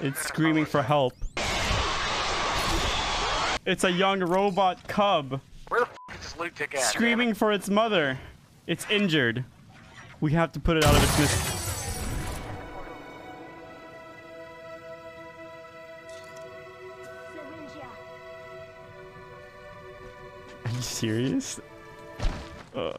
It's screaming for help. It's a young robot cub Where the f is this lunatic at? screaming for its mother. It's injured. We have to put it out of its mis- Syringia. Are you serious? Uh.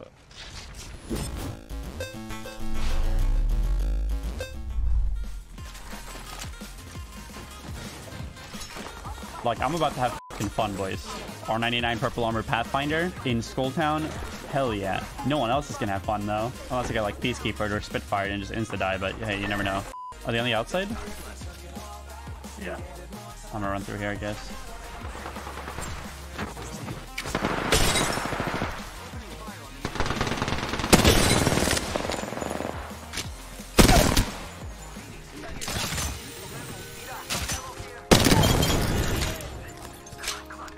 Like, I'm about to have fing fun, boys. R99 Purple Armor Pathfinder in Skulltown. Hell yeah. No one else is gonna have fun, though. Unless I get, like, Peacekeeper or Spitfire and just insta-die, but hey, you never know. Are they on the outside? Yeah. I'm gonna run through here, I guess.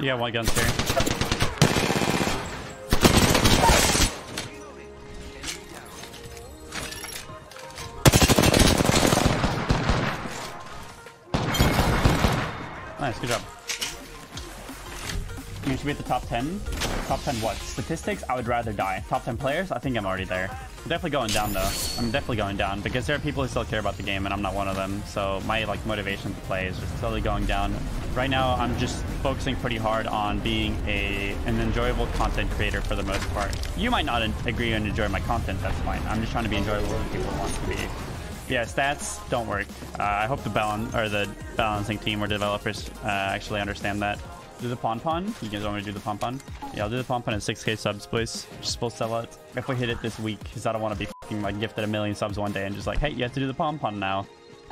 You got one guns here. Nice, good job. You should be at the top 10. Top 10 what? Statistics? I would rather die. Top 10 players? I think I'm already there. I'm definitely going down though. I'm definitely going down because there are people who still care about the game and I'm not one of them. So my like motivation to play is just slowly going down. Right now I'm just focusing pretty hard on being a an enjoyable content creator for the most part. You might not agree and enjoy my content, that's fine. I'm just trying to be enjoyable when people want to be. Yeah, stats don't work. Uh, I hope the balance or the balancing team or developers uh, actually understand that. Do the pon pon. You guys want me to do the pon pon? Yeah, I'll do the pon pon at 6k subs, please. Just to sell it if we hit it this week, because I don't want to be fucking like gifted a million subs one day and just like, hey, you have to do the pon pon now.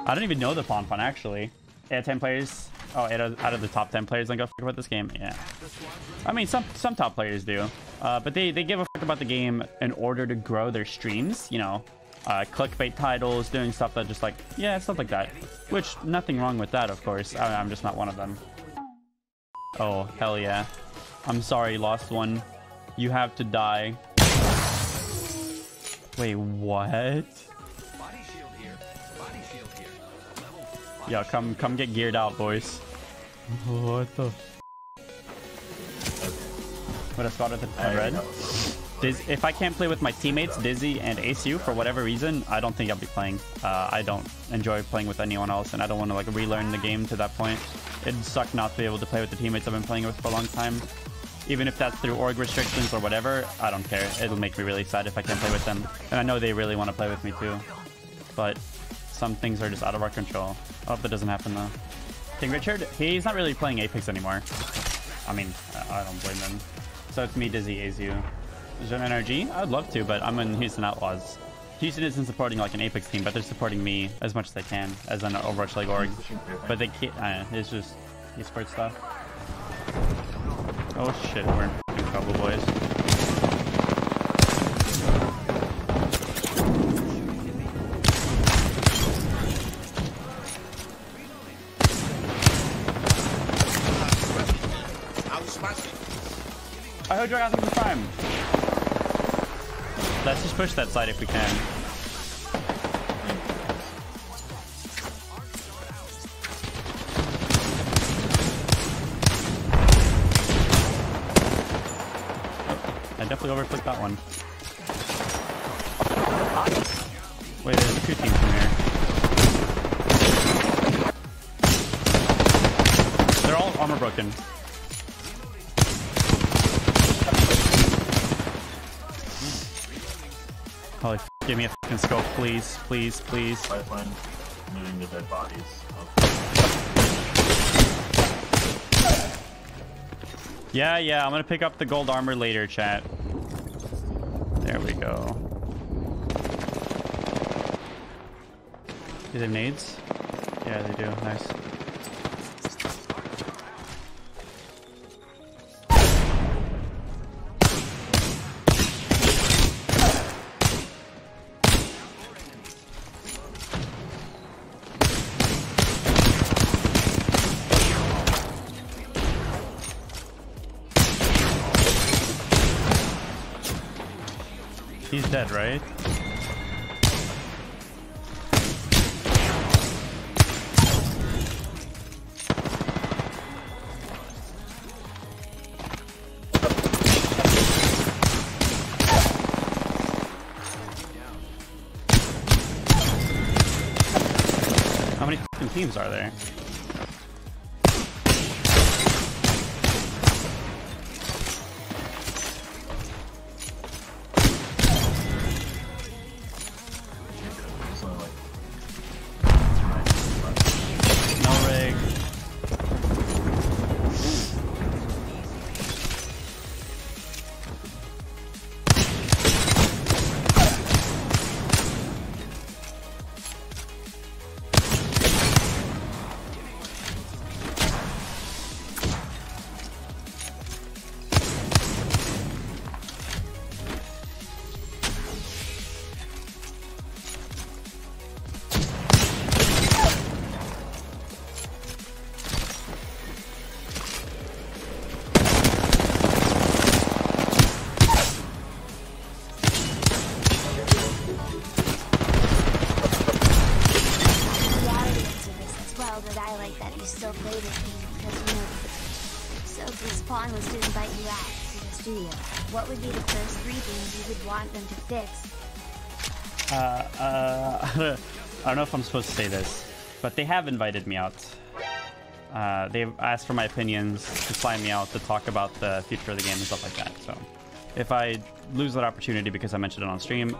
I don't even know the pon pon actually. Yeah, 10 players. Oh, out of, out of the top 10 players, don't go about this game. Yeah. I mean, some some top players do, uh, but they they give a fuck about the game in order to grow their streams. You know, uh, clickbait titles, doing stuff that just like yeah, stuff like that. Which nothing wrong with that, of course. I, I'm just not one of them. Oh hell yeah! I'm sorry, lost one. You have to die. Wait, what? Body shield here. Body shield here. Level five. Yeah, come come get geared out, boys. What the? What a spot at the at red. Diz- if I can't play with my teammates, Dizzy and ACU, for whatever reason, I don't think I'll be playing. Uh, I don't enjoy playing with anyone else, and I don't want to like relearn the game to that point. It'd suck not to be able to play with the teammates I've been playing with for a long time. Even if that's through org restrictions or whatever, I don't care. It'll make me really sad if I can't play with them. And I know they really want to play with me too. But some things are just out of our control. I hope that doesn't happen though. King Richard, he's not really playing Apex anymore. I mean, I don't blame him. So it's me, Dizzy, Azu. Gen NRG? I'd love to, but I'm in Houston Outlaws. Houston isn't supporting like an Apex team, but they're supporting me as much as they can as an Overwatch League org. But they can't, uh, it's just esports stuff. Oh shit, we're in trouble, boys. I heard you're asking for time. Just push that side if we can. I definitely overclicked that one. Wait, there's two teams from here. They're all armor broken. Holy f give me a fucking scope, please, please, please. Pipeline moving the dead bodies. Oh. Yeah, yeah, I'm gonna pick up the gold armor later, chat. There we go. Do they have nades? Yeah, they do. Nice. dead, right? How many teams are there? That I like that you still play with me, because you know. So if Respawn was to invite you out to the studio, what would be the first three things you would want them to fix? Uh, uh, I don't know if I'm supposed to say this, but they have invited me out. Uh, they've asked for my opinions to fly me out to talk about the future of the game and stuff like that. So, if I lose that opportunity because I mentioned it on stream,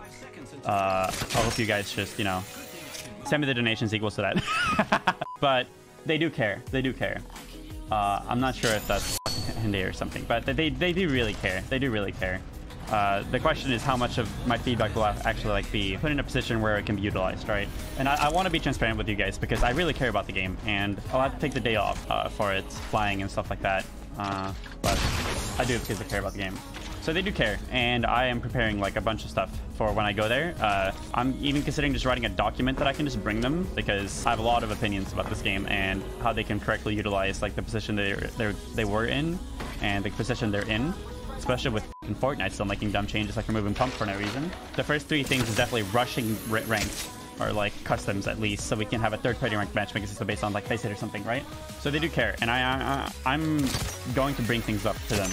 uh, I hope you guys just, you know, send me the donations equals to that. but they do care. They do care. Uh, I'm not sure if that's NDA or something, but they, they do really care. They do really care. Uh, the question is how much of my feedback will actually like be put in a position where it can be utilized, right? And I, I want to be transparent with you guys because I really care about the game, and I'll have to take the day off uh, for it, flying and stuff like that. Uh, but I do because I care about the game. So they do care, and I am preparing like a bunch of stuff for when I go there. Uh, I'm even considering just writing a document that I can just bring them because I have a lot of opinions about this game and how they can correctly utilize like the position they they they were in and the position they're in, especially with Fortnite still making dumb changes like removing pump for no reason. The first three things is definitely rushing r- ranked or like customs at least, so we can have a third-party ranked matchmaking system based on like FACEIT or something, right? So they do care, and I, I I'm going to bring things up to them.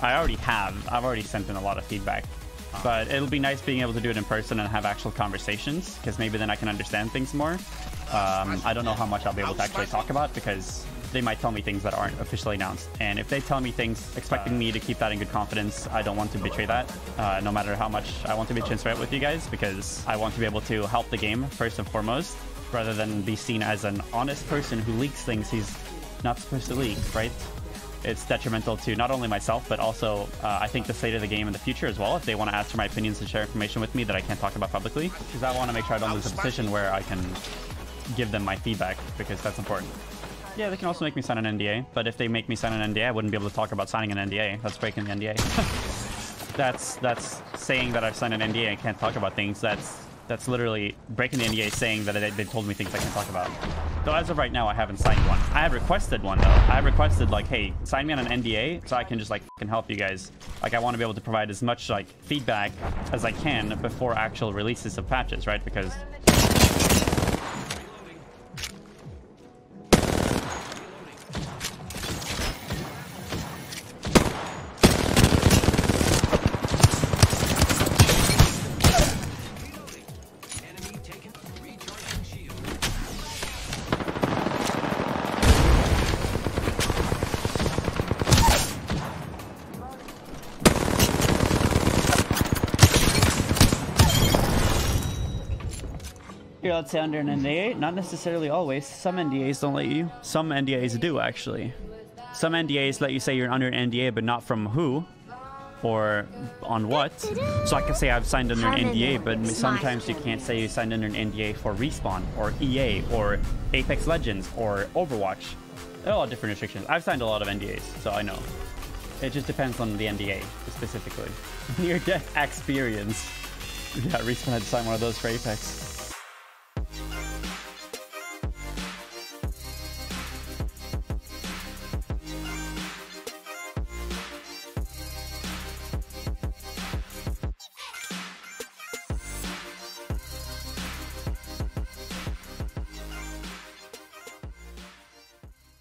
I already have. I've already sent in a lot of feedback. But it'll be nice being able to do it in person and have actual conversations, because maybe then I can understand things more. Um, I don't know how much I'll be able to actually talk about, because they might tell me things that aren't officially announced. And if they tell me things expecting me to keep that in good confidence, I don't want to betray that, uh, no matter how much I want to be transparent with you guys, because I want to be able to help the game first and foremost, rather than be seen as an honest person who leaks things he's not supposed to leak, right? It's detrimental to not only myself, but also uh, I think the state of the game in the future as well. If they want to ask for my opinions and share information with me that I can't talk about publicly, because I want to make sure I don't lose a position where I can give them my feedback, because that's important. Yeah, they can also make me sign an NDA, but if they make me sign an NDA, I wouldn't be able to talk about signing an NDA. That's breaking the NDA. that's that's saying that I've signed an NDA and can't talk about things. That's that's literally breaking the NDA, saying that they, they told me things I can't talk about. Though as of right now, I haven't signed one. I have requested one though. I have requested like, hey, sign me on an NDA so I can just like can help you guys. Like I want to be able to provide as much like feedback as I can before actual releases of patches, right? Because You're allowed to say under an NDA? Not necessarily always. Some NDAs don't let you. Some NDAs do, actually. Some NDAs let you say you're under an NDA, but not from who or on what. So I can say I've signed under an NDA, but sometimes you can't say you signed under an NDA for Respawn or EA or Apex Legends or Overwatch. There are a lot of different restrictions. I've signed a lot of NDAs, so I know. It just depends on the NDA specifically. Near death experience. Yeah, Respawn had to sign one of those for Apex.